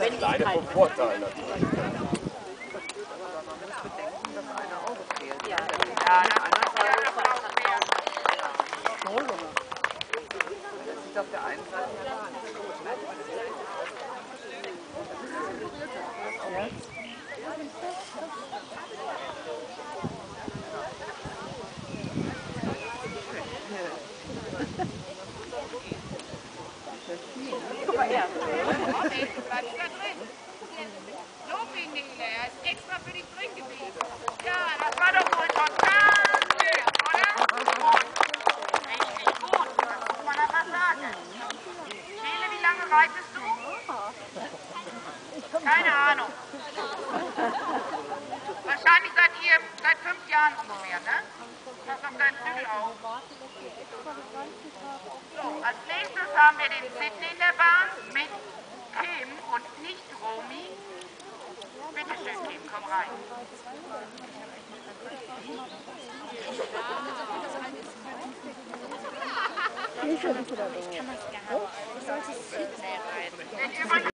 eine vom Vorteil natürlich. auf der einen Seite Guck her. Okay, bleib da drin. Lob ihn, Nele. Er ist extra für dich drin gewesen. Ja, das war doch wohl schon ganz schön, oder? Richtig gut. Das muss man aber sagen. Nele, wie lange reitest du? Keine Ahnung. Wahrscheinlich seit ihr, seit fünf Jahren ungefähr, ne? Hast noch deinen Flügel auf. Haben wir den Sydney in der Bahn mit Kim und nicht Romy. Bitte schön, Kim, komm rein. Ich kann das gar nicht. Ich sollte Sydney reiten.